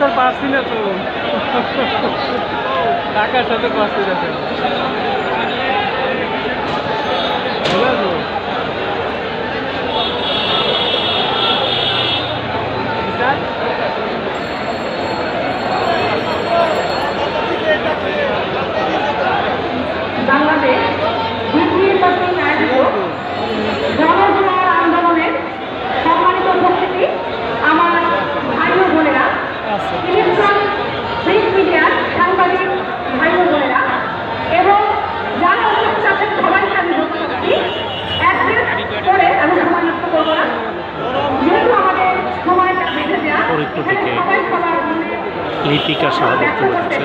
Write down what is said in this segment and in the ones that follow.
Doctor পাচ্ছি না তো। টাকার সাথে পাচ্ছি না नीति का बोलते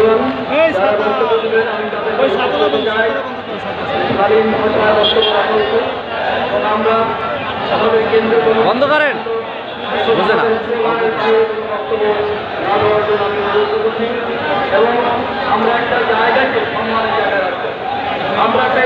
করুন যারা বক্তব্য দেবেন আমি তাদের বন্ধ করেন। বুঝে না। আমরা একটা জায়গাকে সম্মানের জায়গায় রাখব। আমরা একটা